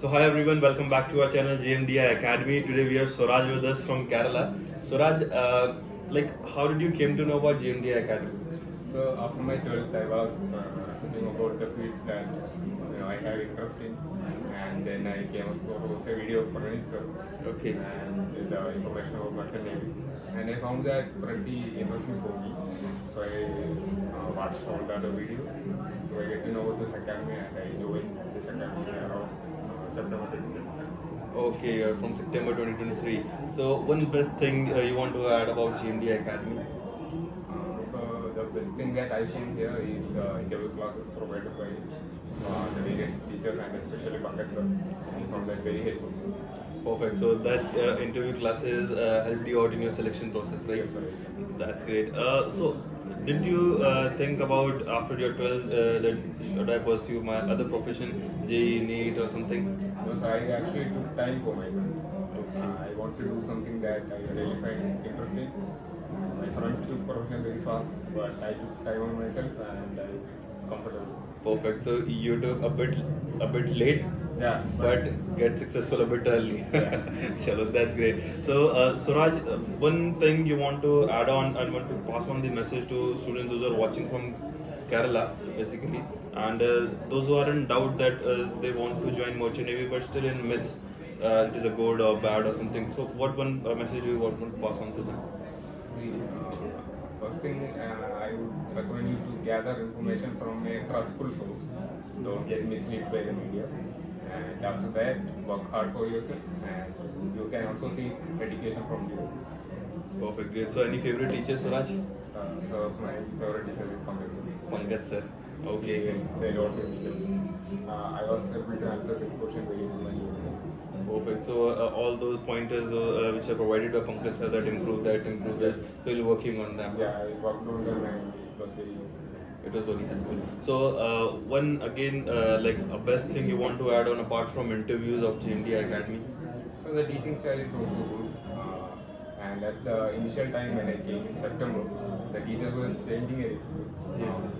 So hi everyone, welcome back to our channel JMDI Academy. Today we have Swaraj with us from Kerala. Swaraj, uh, like how did you came to know about JMDI Academy? So after my 12th, I was uh, researching about the fields that you know, I have interest in, and then I came across a video of Pranit sir Okay. and the information about merchant navy, and I found that pretty interesting for me. So I uh, watched all the other videos. So I get to know about this academy, and I joined this academy around uh, September 2020. Okay, you're from September 2023. So one best thing uh, you want to add about JMDI Academy? Uh, so the best thing that I found here is the interview classes provided by uh, the various teachers and especially Pankaj sir. I found that very helpful. Perfect. So that uh, interview classes uh, helped you out in your selection process, right? Yes, sir. That's great. Uh, so, did you uh, think about after your 12th uh, that should I pursue my other profession, JEE, NEET or something? No, so I actually took time for myself. Uh, I want to do something that I really find interesting. My friends took profession very fast, but I took time on myself and I'm comfortable. Perfect. So you took a bit a bit late, Yeah, but get successful a bit early. Chalo, that's great. So uh, Swaraj, uh, one thing you want to add on and want to pass on the message to students who are watching from Kerala, basically, and uh, those who are in doubt that uh, they want to join Merchant Navy but still in myths. Uh, it is a good or bad or something. So, what one uh, message do you want to pass on to them? First thing uh, I would recommend you to gather information from a trustful source. Don't get misled by the media. And after that, work hard for yourself, and you can also seek education from you. Perfect, great. So, any favorite teacher, Swaraj? Uh, so my favorite teacher is Pankaj sir. Pankaj sir. Okay. lot to me. Uh, I was able to answer the question very fluently. Perfect. So uh, all those pointers uh, which are provided by Pankaj sir that improve that, improve this, so you're working on them. Yeah, I worked on them and it was very It was very helpful. So uh, one again, uh, like a best thing you want to add on apart from interviews of JMD Academy. So the teaching style is also good. Uh, and at the initial time when I came in September, the teachers were changing it.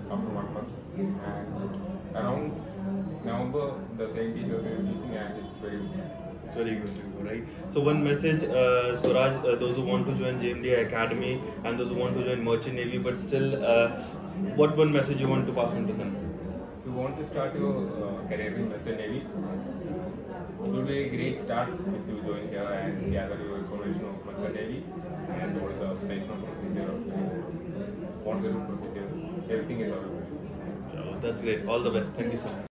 After one month. And around November, the same teachers were teaching and it's very good. It's very good to go, right? So one message, uh, Swaraj, uh, those who want to join JMD Academy and those who want to join Merchant Navy, but still, uh, what one message you want to pass on to them? If you want to start your uh, career in Merchant Navy, it will be a great start if you join here and gather your information of Merchant Navy and all the placement procedure, sponsorship procedure, everything is available. So that's great. All the best. Thank you so much.